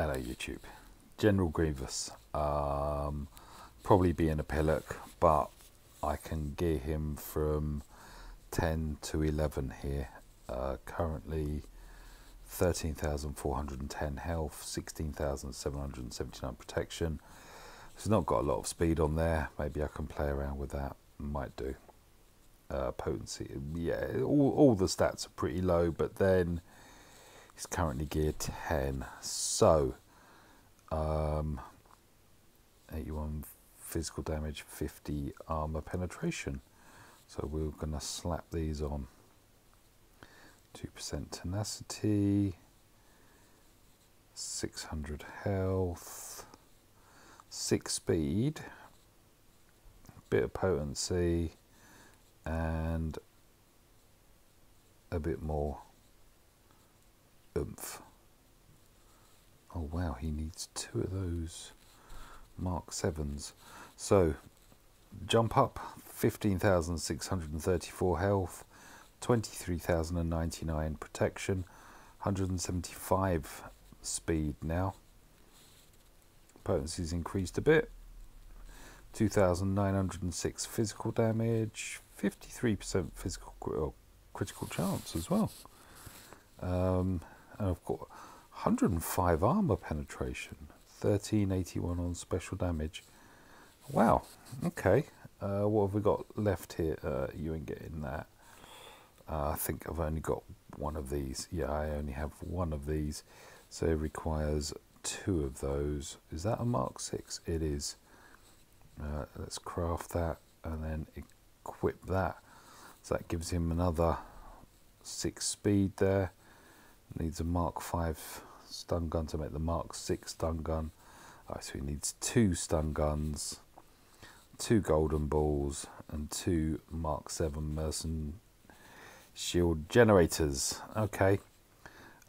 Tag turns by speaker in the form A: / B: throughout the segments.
A: Hello YouTube. General Grievous. Um, probably be in a pillock, but I can gear him from 10 to 11 here. Uh, currently 13,410 health, 16,779 protection. He's not got a lot of speed on there. Maybe I can play around with that. Might do. Uh, potency, yeah, all, all the stats are pretty low, but then He's currently gear 10. So, um, 81 physical damage, 50 armor penetration. So we're going to slap these on. 2% tenacity, 600 health, 6 speed, bit of potency, and a bit more oomph. Oh wow, he needs two of those Mark 7s. So, jump up, 15,634 health, 23,099 protection, 175 speed now. Potency's increased a bit. 2,906 physical damage, 53% physical critical chance as well. Um, and I've got 105 armor penetration, 1381 on special damage. Wow, okay. Uh, what have we got left here? Uh, you ain't getting that. Uh, I think I've only got one of these. Yeah, I only have one of these. So it requires two of those. Is that a Mark 6? It is. Uh, let's craft that and then equip that. So that gives him another 6 speed there. Needs a Mark 5 stun gun to make the Mark 6 stun gun. Right, so he needs two stun guns, two golden balls, and two Mark 7 Merr-Sonn shield generators. Okay.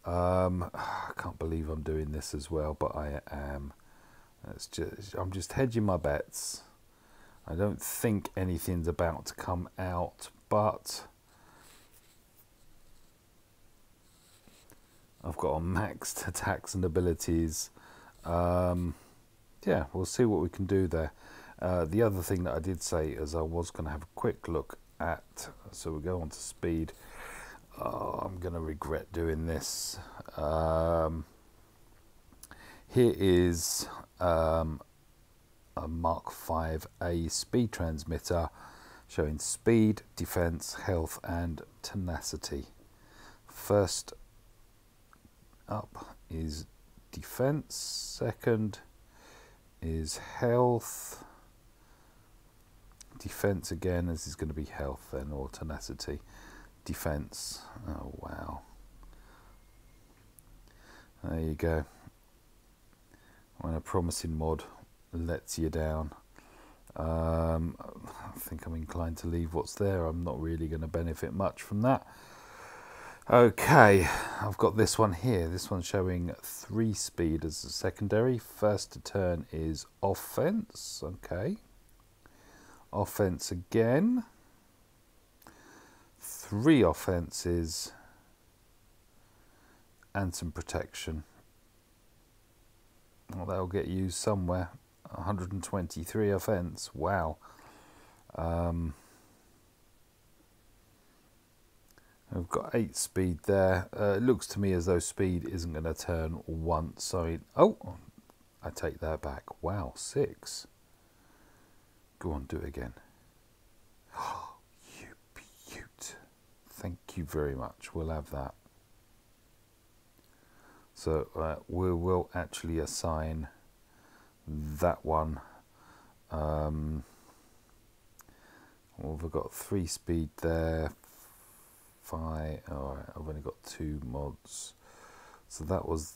A: Um, I can't believe I'm doing this as well, but I am. It's just I'm just hedging my bets. I don't think anything's about to come out, but I've got on maxed attacks and abilities. Um, yeah, we'll see what we can do there. Uh, the other thing that I did say is I was going to have a quick look at, so we go on to speed. Oh, I'm going to regret doing this. Um, here is um, a Mark 5A speed transmitter showing speed, defense, health, and tenacity. First up is defense, second is health. Defense again, this is going to be health then, or tenacity. Defense, oh wow. There you go. When a promising mod lets you down. Um, I think I'm inclined to leave what's there. I'm not really going to benefit much from that. Okay, I've got this one here. This one's showing three speed as a secondary. First to turn is offense. Okay. Offense again. Three offenses and some protection. Well, that'll get used somewhere. 123 offense. Wow. Um, We've got 8 speed there. Uh, it looks to me as though speed isn't going to turn once. So, oh, I take that back. Wow, 6. Go on, do it again. Oh, you beaut. Thank you very much. We'll have that. So uh, we will actually assign that one. Um, well, we've got 3 speed there, five. All right, I've only got two mods, so that was.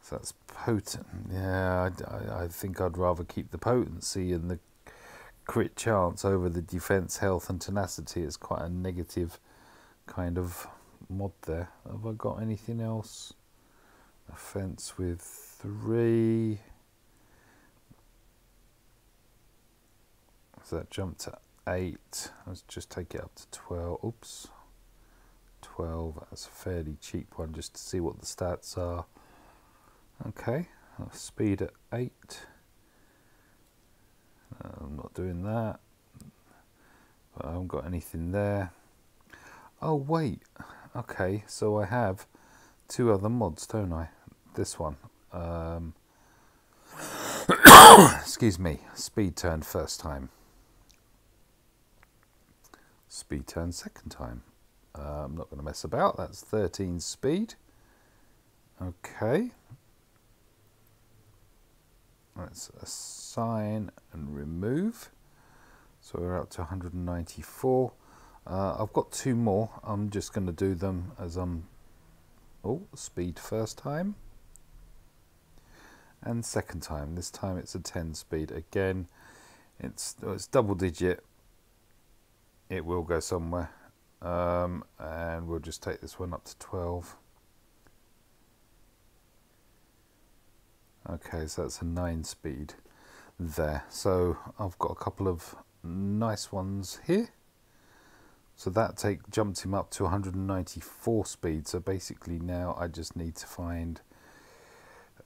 A: So that's potent. Yeah, I, I think I'd rather keep the potency and the crit chance over the defense, health, and tenacity. It's quite a negative kind of mod there. Have I got anything else? Offense with three. So that jumped to 8. Let's just take it up to 12. Oops. 12. That's a fairly cheap one just to see what the stats are. Okay, speed at 8. Uh, I'm not doing that. But I haven't got anything there. Oh, wait. Okay, so I have two other mods, don't I? This one. Um, excuse me. Speed turn first time. Speed turn second time. Uh, I'm not going to mess about. That's 13 speed. Okay. Let's assign and remove. So we're up to 194. Uh, I've got two more. I'm just going to do them as I'm... Oh, speed first time. And second time. This time it's a 10 speed. Again, it's, it's double digit. It will go somewhere. Um, and we'll just take this one up to 12. Okay, so that's a 9 speed there. So I've got a couple of nice ones here. So that take jumped him up to 194 speed. So basically now I just need to find.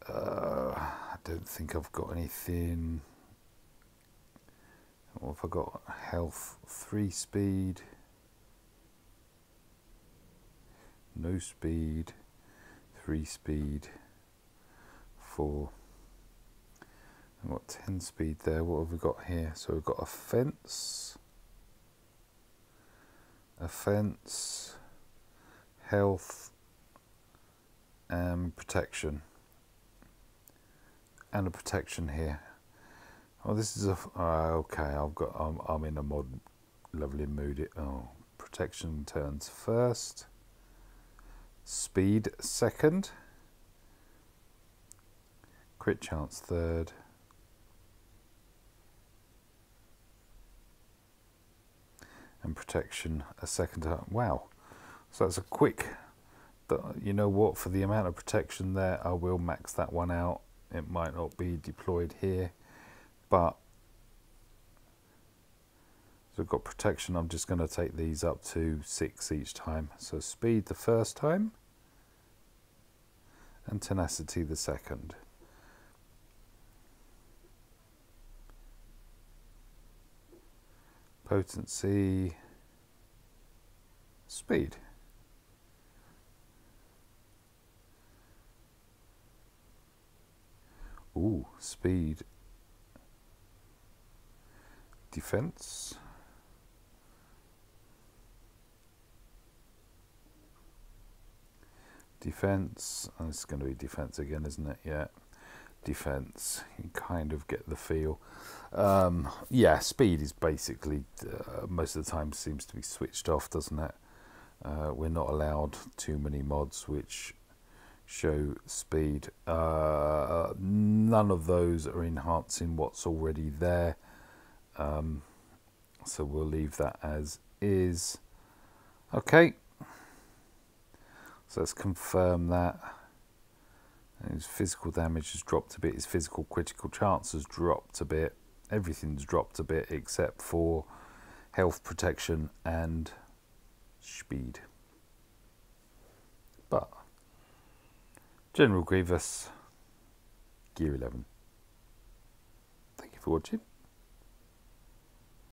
A: Uh, I don't think I've got anything. Have I got? Health three speed. No speed. Three speed. Four. I've got 10 speed there. What have we got here? So we've got a fence offence, health, and protection. And a protection here. Oh, this is a. Uh, okay, I've got. I'm, I'm in a mod lovely mood. It, Oh, protection turns first. Speed second. Crit chance third. and protection a second. Wow. So that's a quick, you know what, for the amount of protection there, I will max that one out. It might not be deployed here, but so I've got protection. I'm just going to take these up to six each time. So speed the first time and tenacity the second. potency, speed. Ooh, speed, defense. Defense, oh, it's going to be defense again, isn't it? Yeah defense. You kind of get the feel. Um, yeah, speed is basically uh, most of the time seems to be switched off, doesn't it? Uh, we're not allowed too many mods which show speed. Uh, none of those are enhancing what's already there. Um, so we'll leave that as is. Okay. So let's confirm that. His physical damage has dropped a bit, his physical critical chance has dropped a bit. Everything's dropped a bit except for health protection and speed. But General Grievous, Gear 11. Thank you for watching.